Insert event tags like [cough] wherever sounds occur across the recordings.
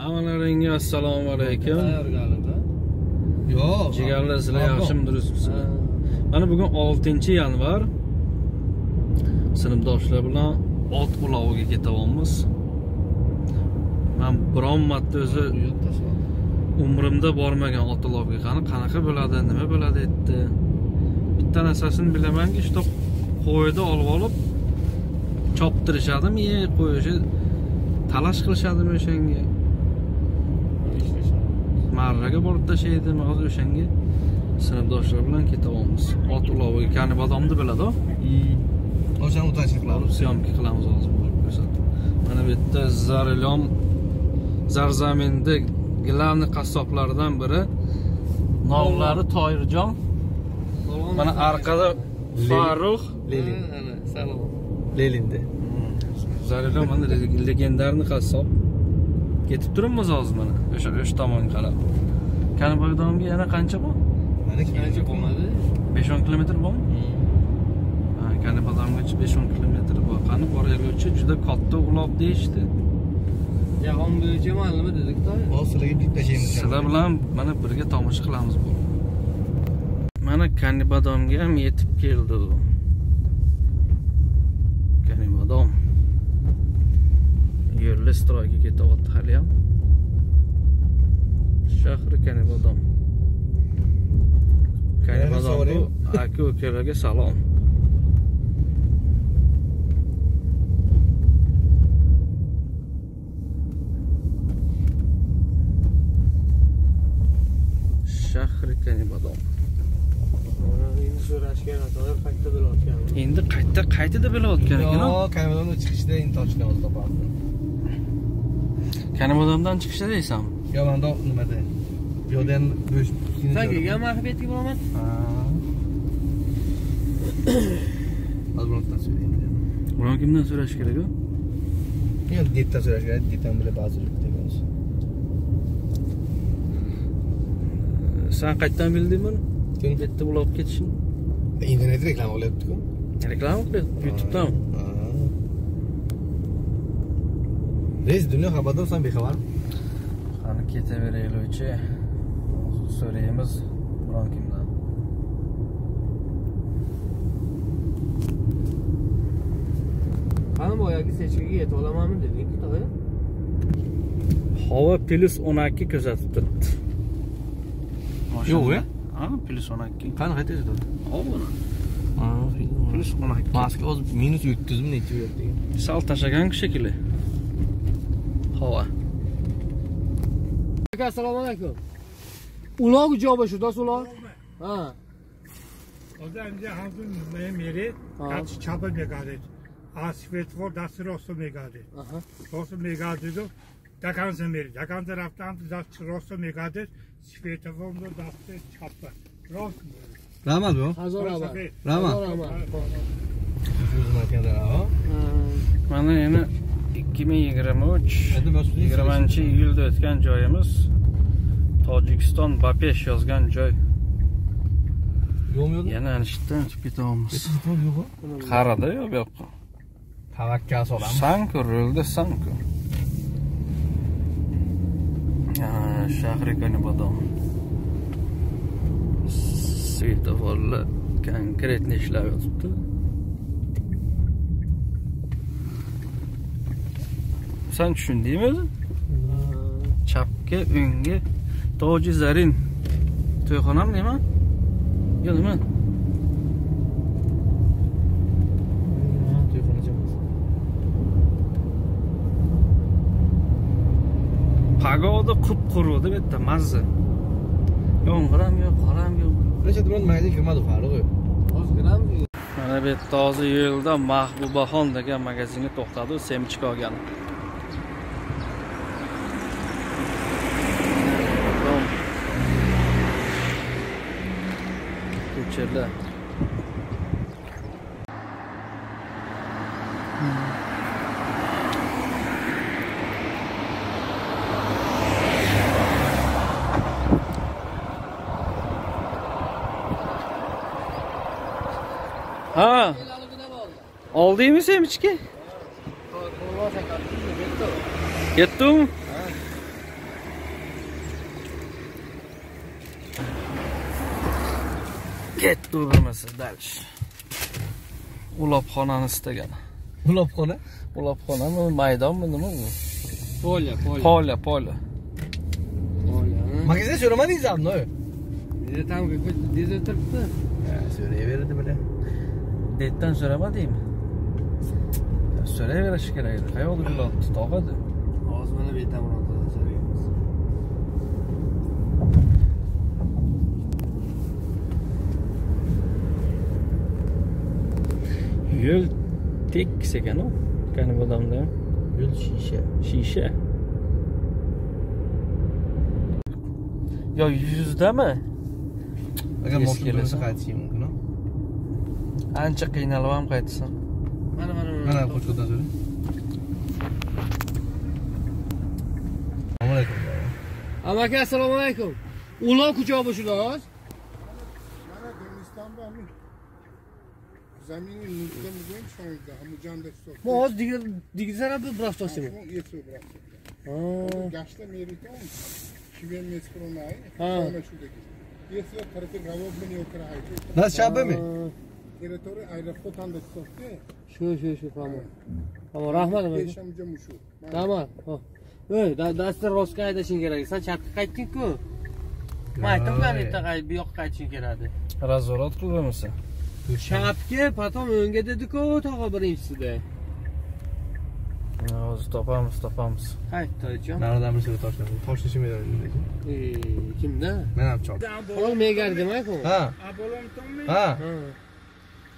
hammalaringga assalomu alaykum. Yo'q. Jigarlar sizlar yaxshimi durustmisizlar mana bugun 6 yanvar. Sinfdoshlar bilan ot uloviga ketyapmiz man biron marta o'zi umrimda bormagan ot uloviga qani qanaqa bo'ladi nima bo'ladi endi bitta narsasini bilamanki что qo'yni olib olib choptirishadimi qo'yishi talash qilishadimi o'shanga marraga borib tashlaydimi hozir o'shanga. Sinfdoshlar bilan ketyapmiz ot uloviga kani bodomni biladi o'shani tashrif qilamiz syomka qilamiz hozir borib ko'rsatib. Mana bu yerda zarilom zarzaminda gilavniy qassoblaridan biri. Nomlari toyirjon. Mana arkada farruh lenin ana salom leninda zarilom mana legendarniy qassob ketib turibmiz hozir mana. O'sha o'sha tomonga qarab. Kanibog'domga yana qancha bor mana qancha qolmadi besh o'n kilometr bormi Ha, kanibog'domgacha besh o'n kilometr bor qani borayotguncha juda katta uloq deyishdi. Jahon bo'yicha ma'lumi dedik hozir sizlarga bitta tashlaymiz sizlar bilan mana birga tomosha qilamiz bu. Mana kanibodamga ham yetib keldi u kanibodom yo'lda stroyga ketyapti haliyam shahri kanibodom kanibodom bu aka ukalarga salom. Shahri kanibodom endi so'rashgan atolar qayerda bo'layotgan endi qayta qaytida bo'layotgan ekan yo'q kamilonni chiqishida intochka hozir topamiz kanibodomdan chiqishda deysanmi yo manda nimada bu yoqda ham bo'sh san kelgan marhamatga boraman hozir birontadan so'raymiz biron kimdan so'rash kerak u endi debdan so'rash kerak debdan bilan ba'zi deymiz san qayerdan bilding buni kim? Bu yerda bo'lib ketishini internet reklama qilyapti-ku reklama qilyapti youtubedan reis dunyo xabardorsan bexabar qani ketaveraylikchi so'raymiz biron kimdan qani boyagi sechkaga yetib olamanmi dedik tog'a havo plyus o'n ikki ko'rsatib turibdi Yo'q, e? ha plyus o'n ikki qani qayerda yotadi hop buni plyus o'n ikki maska hozir minus o'ttizmi necha bo'lyapti sal tashlagan shekilli hava. Assalomu alaykum. Ulog joba shu dos ulog. Ha. Ozam ja hazun me mere kach chapa megadet. A svetvor das rosso megadet. Aha. Rosso megadet Da kan se mere. Da kan taraftan das rosso megadet. Svetvor da das chapa. Rosso. Rahmat bu. Hazor aba. Rahmat. Rahmat. Mana yana ikki ming yigirma uch yigirmanchi iyulda o'tgan joyimiz. Tojikiston bapesh yozgan joy. Yo'qmi yo'q yana anishdan o'tib ketyapmiz. Qarada yo'q bu yoqqa. Tavakkal solamiz. Sanku rulda sanku shahri kanibodom svetoforlar konkretni ishlab yotibdi san tushundingmi o'zi chapga o'ngga toji zarin. To'yxonami deyman yo nima pagoda qup quruvdi bu yerda mazza yomg'ir ham yo'q qor ham yo'q necha biron magazin kirmadi farqi yo'q ozginam mana bu yerda hozir yo'lda mahbubaxon degan magazinga to'xtadi u semchik olgan içeride. Ha. Aldıymış hem içki. Yetti mi? Bo'lmasa dalish ulobxonani istagan Ulobxona. ulobxonami maydonmi nima bu Polya, polya. polya polya Polya. Magazin so'ramadingiz amno? Biza tam deza turibdi. So'rayverdi bile. detdan so'ramadingmi so'rayverish kerak edi qayoqda bo'libdi tog'adi Hozir mana betamroqdan so'raymiz. Yo'l tekis ekan u qani odamda Yo'l shisha. shisha yo yuzdami Agar moshina bo'lsa qaytishi mumkin. ancha qiynalib ham qaytsin Mana mana Mana qo'shqo'dan so'ra. Assalomu alaykum. Amaki assalomu alaykum. Ulov kuchog bo'shular. Men hozir digir digizara bir biroz tosayman. Yesu bırak. Ha. Yaşlı meriton. Şiven mespromay. Ha. Sonra şuradaki. Yesu tarafı gavab beni okra haydi. Nasıl shabami? Teritori aeroport anda hisobda. Shu, shu, shu, tamam. Tamam, rahmat amaki. Yaşamca muşu. Tamam. Ho'p. Ey, dastur rostga haydashing kerak. Sen chapga qaytding-ku. Men aytdim-ku, bu yoqqa qaytishing kerak deb. razvorot qil bo'lmasa chapga потом o'ngga dediku tog'a birinchisida hozir topamiz topamiz qayt toyjon naridan bir sira toshlab toshni ichimga kimda men ham chop ол мегар демаку ha. Ha.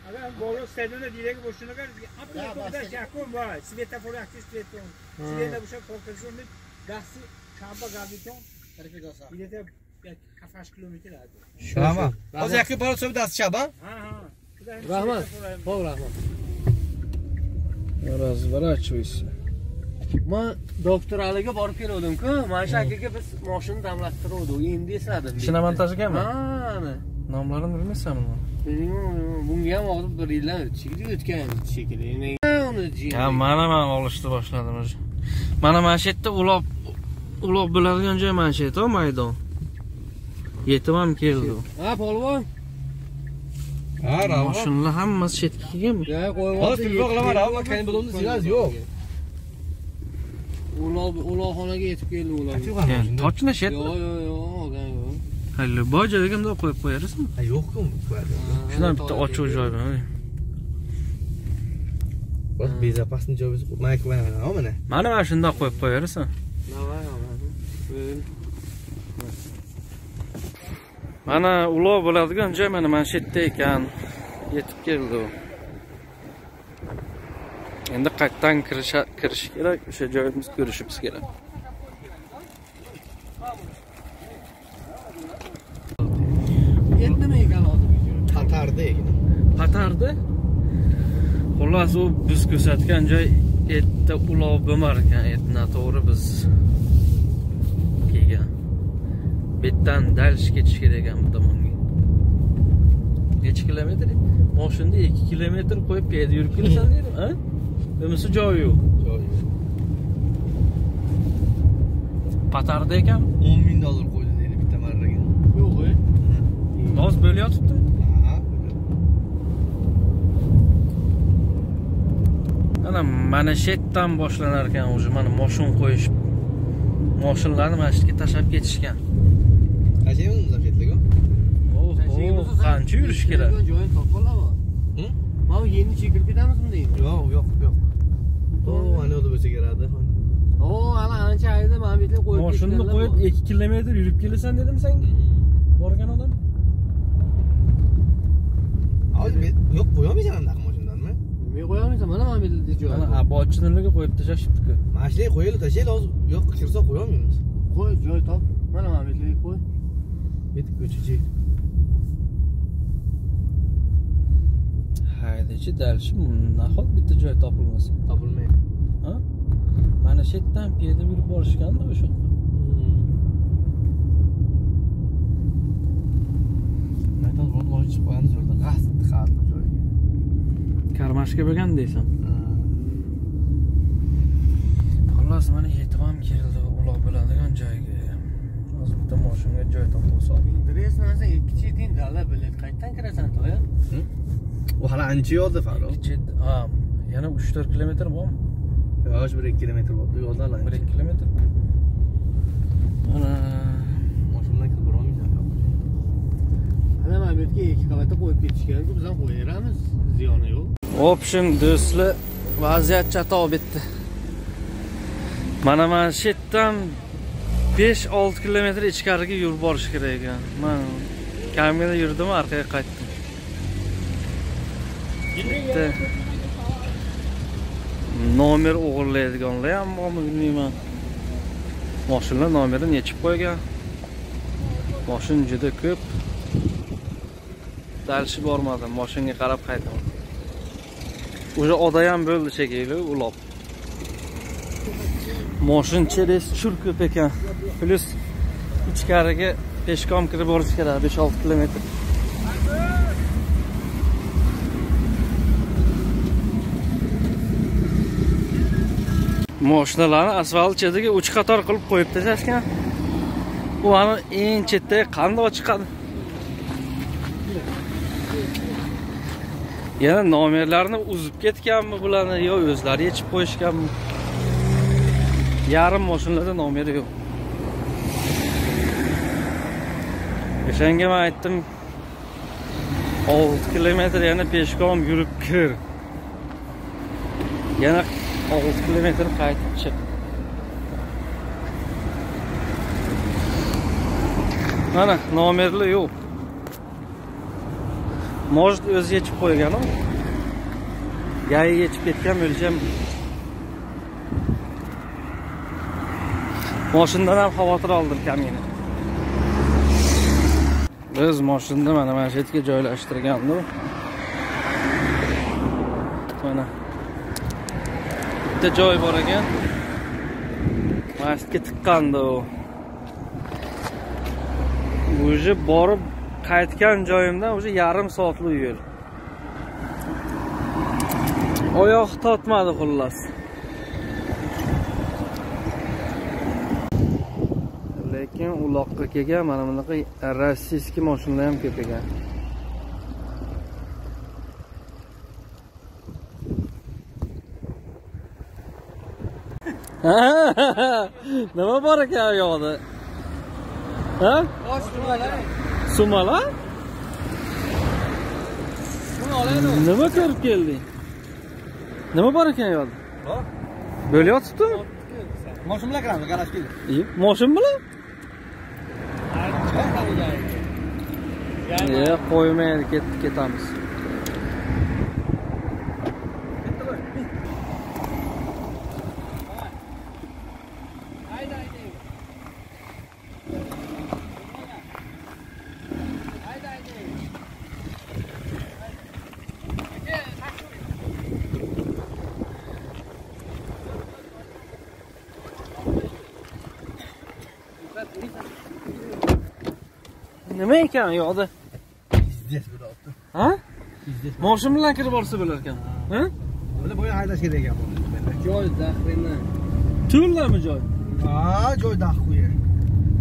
Adam Golo stadionda dilek boşuna kadar Abdülhamid'de Jakom var. Svetofor aktif Sveton. Svetofor aktif Sveton. Svetofor aktif Sveton. Gazete Şamba Gazeton. Bilete 7 kilometr. Tamam. Hozir yakın bora so'rab dast chap, ha? Ha ha. Rahmat. Xo'p, rahmat. разворачивайся Men doktor Aliga borib kelgandim-ku. Mana shu akaga biz mashina damlattiruvdik. Endi esladim. Shinamontaj ekanmi? Ha. nomlarini bilmaysanmi Bilmayman, bunga ham hozir bir yildan o'tishdi o'tgan shekilli. Ha mana man olishni boshladim mana mana shu yerda uloq uloq bo'ladigan joy mana shu yerda maydon yetib ham keldi. Ha, polvon. Ha, rahat. mashinalar hammasi chetga kelganmi. Hozir telefon qilaman, rahat. Keyin bo'ldi, siraz yo'q. Ulov ulovxonaga yetib keldi ular. Shet Yo'q, yo'q, yo'q, halli boy joyga bundoq qo'yib qo'yarsan Ha, yo'q-ku. shundan bitta ochiq joy bor Bak безопасный joy bo'lsa, mana mana mana shundoq qo'yib qo'yarsan Navay, navay. Mana ulov bo'ladigan joy mana mana shu yerda ekan. Yetib keldi u. Endi qaytadan kirish kirish kerak? O'sha joyimiz ko'rishimiz kerak. Yetdimi ekan hozir? Tatarda ekan. patardi? Xullas u biz ko'rsatgan joy erta ulov bo'lmar ekan. Etna to'g'ri biz bu yerdan dalish ketish kerak ekan bu tomonga necha kilometr moshinda ikki kilometr qo'yib piyoda yurib kelasan [laughs] dedim a bo'lmasa joyi yo'q Joy. patarda ekan 10 ming dollar qo'ydi deydi bitta marraga. Yo'q, ey. noz bo'layotibdi Ha. mana mana shu yerdan boshlanar ekan уже mana moshin qo'yish moshinlarni mana shu yerga tashlab ketishgan? Oho qancha yurish kerak Joyini. Hı? Mana endi chekirib ketamizmi deydi. Yo'q, yo'q, yo'q. O, ana yo'lda bo'lsa kerakdi. O, ana ancha ayda mana bu yerga qo'yib ketganlar qo'yib bor. 2 kilometr yurib kelasan dedim senga borgan odam Hozir yo'q qo'yolmaysan anaqa mashinlarni. Men qo'yolmaysan, mana mana bu yerda joy. mana abochinlarga qo'yib tashlashibdiku Mana shularga qo'yaylik, tashlaylik hozir. Yo'q, kirsa qo'yolmaymiz. Qo'y, joy top. Mana mana bu yerga qo'y. Yetib. Haydachi dalshi nahot bitta joy topilmasa Topilmaydi. ha? Mana shu yerdan piyoda yurib borishganda o'sha loy chiqib qo'yamiz yo'lda. G'ast, xatli joyga. karmashga bo'lgan deysan. Xullas mana yetib ham keldi ulov bo'ladigan joyga. Hozir bitta moshinga joy topib olsa Dresmansa ikki cheting dala bilet qayerdan kirasan to'ya? U hali ancha yo'lda farruh yana uch to'rt kilometr bormi yosh bir ikki kilometr bo'ldi yo'ldan bir ancha ikki kilometr mana mashinadan kirib borolmaysan Ana mana bu yerga ikki qavatda qo'yib ketishgan-ku, biz ham qo'yaveramiz. Ziyoni yo'q. В общем, do'stlar, vaziyat chatoq bitdi. Mana mana shu yerdan 5-6 kilometr ichkariga yurib borish kerak ekan. Men kamera yurdim, orqaga qaytdim. Bitta nomer o'g'irlaydiganlar ham bormi bilmayman. Mashinalar nomerini yechib qo'ygan. Mashin juda ko'p. Dalshi bormadim, mashinaga qarab qaytaman. Уже ham bo'ldi shekilli ulab. Mashin через чур ko'p ekan. Plus ichkariga peshkom kirib borish kerak 5-6 kilometr. Mashinalarni asfalt chetiga 3 qator qilib qo'yib tashlashgan. Bu ani eng chetda qandoq chiqadi? Yana nomerlarni uzib ketganmi bularni yo o'zlari yechib qo'yishganmi? Yarim mashinalarda nomeri yo'q. O'shanga man aytdim olti kilometr yana peshkom yurib kir. Yana 6 kilometr qaytib chiq. Mana nomerli yo'q. Может o'zi yechib qo'ygan u. Yayi yechib ketgan o'lcham. moshindan ham xavotir oldim kamina. Biz mashinani mana mana shu yerga joylashtirganmiz Mana. Bitta joy bor ekan. masjidga tiqqandi u. Уже borib qaytgan joyimdan уже yarim soatlik yo'l. Oyoq totmadi xullas. Lekin uloqqa kelgan mana bunaqa rossiyskiy mashinalar ham ko'p ekan. [laughs] Nima bor ekan u yoqda? Ha? Sumalar? Nima ko'rib kelding? Nima bor ekan yo'lda? Bor. Bo'layotibdimi? Mashina bilan kiramiz garajga. Iyi, Mashin bilan? Qo'ymaydi, ketamiz. Nima ekan u yoqda? Здесь bo'lyapti. Ha? Mashin bilan kirib borsa bo'lar ekan. Ha? Buni bo'yi haydash kerak ekan bu. Joy zahrini. To'lami joy? Ha, joyda axuya.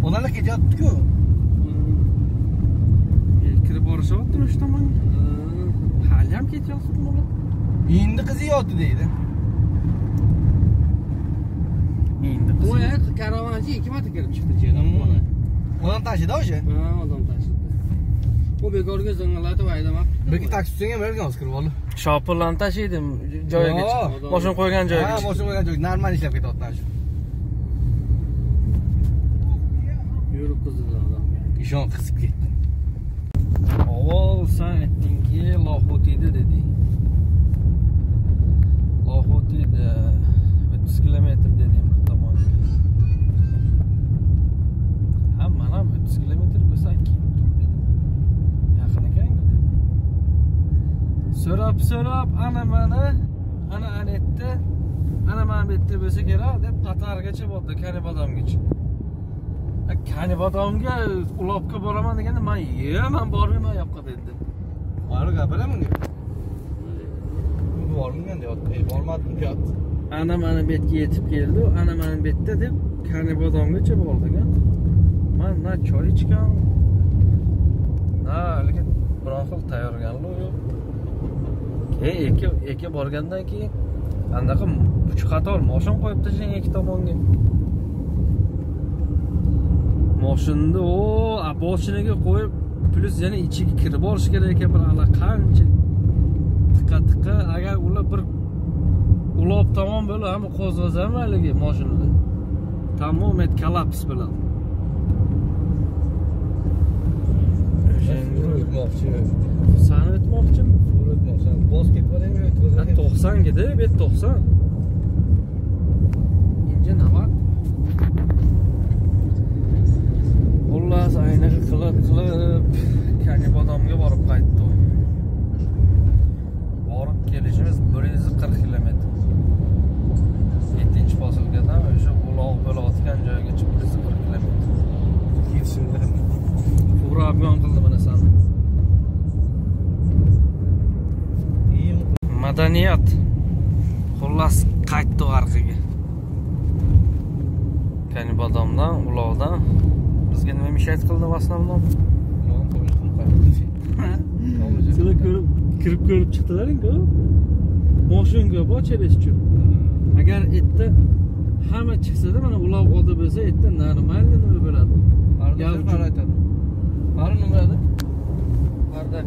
Odamlar ketyapti-ku. Kirib borishyaptimi shu tomonga? Hali ham ketyaptimi ular? Endi qiziyapti deydi. Endi Boya karvonchi 2 marta kirib chiqdi jiyadan bola. Odam tashidi o'sha. Ha, odam tashidi. U bekorga zing'illatib haydamabdi. Balki taksisini ham bergan o'zi kirib oldi. Shopirlarni tashiydi joyiga. Yo'q. Mashina qo'ygan Ha, joyiga. mashina qo'ygan joy normal ishlab ketyapti shu. Yurib qizidi odam. Ishon qizib ketdi. Avval sen aytdingki, Lohutiydi deding. So'rab so'rab ana mana ana ana yerda ana mana bu yerda bo'lsa kerak deb Qatargacha bordi, Kanibodomgacha. Kanibodomga ulobga boraman deganda men "Yo'q, men bormayman u yoqqa" dedi. Mani gapiraman. Bormagan deyapti. Ey, bormadim deyapti. ana mana bu yerga yetib keldi ana mana bu yerda deb kanibodomgacha bordik man na choy ichgan na haligi biron xil tayyorgarlik yo'q e eka eka borgandan keyin anaqa uch qator moshin qo'yib tashlang ikki tomonga. Moshinni o boshiniga qo'yib plyus yana ichiga kirib borish kerak ekan bir allaqancha tiqa tiqa agar ular bir ulob tomon bo'lib hamma qo'zg'azami haligi moshinada tamomet kollaps bo'ladi. 90 гэдэг бид тусаа xullas qaytdi orqaga kanibodomdan ulovdan bizga nima mishayt qildi в основном sizlar ko'rib kirib ko'rib chiqdilaringku? Moshinga bor через uchun. Agar erta hamma chiqsada mana ulov oldi bo'lsa erta нормально nima bo'ladi? Aytadi. Bari nima bo'ladi? Barda.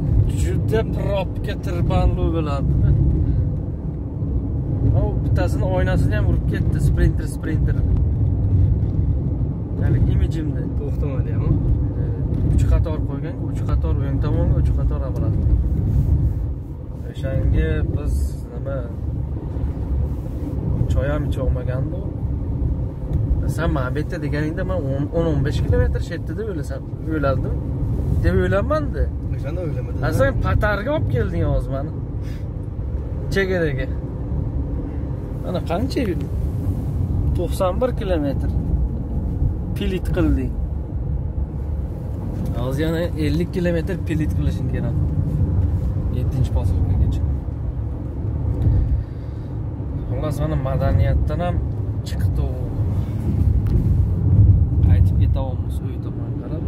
juda probka tirbanli bo'ladi u bittasini oynasini ham urib ketdi sprinter sprinter. Haligi imijimda To'xtamadi ham. uch qator qo'ygan uch qator o'ng tomonga uch qator obratno o'shanga biz nima choy ham icholmagandi san mana bu yerda deganingda man o'n o'n besh kilometr shu yerda deb o'ylasam o'yladim deb o'ylamanda O'shanda o'ylamadim. a sen patarga olib kelding hozir mani chegaraga mana qancha to'qson bir kilometr. Pilit qilding. Hozir yana ellik kilometr pilit qilishing kerak. Yettinchi posilkagacha xullas mana madaniyatdan ham chiqdi u. Qaytib ketyapmiz uy tomon qarab?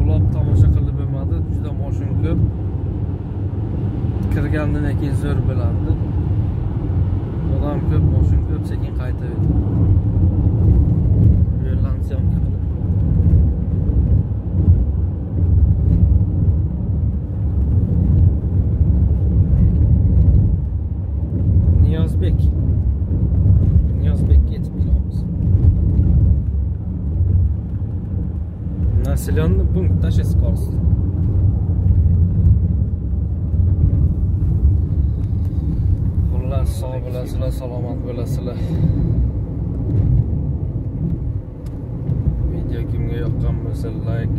Ulab tomosha qilib bo'lmadi juda moshin ko'p. Kirgandan keyin zo'r bo'ladi. Odam ko'p moshin ko'p sekin qaytaverdi yo'ldan syomka qilib niyozbek. Niyozbekka yetib kelamiz. Населенный пункт Ташескорск. Xullas sog' salomat bo'lasizlar. Video kimga yoqqan bo'lsa like.